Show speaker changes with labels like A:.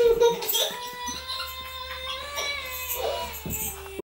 A: ハハハハ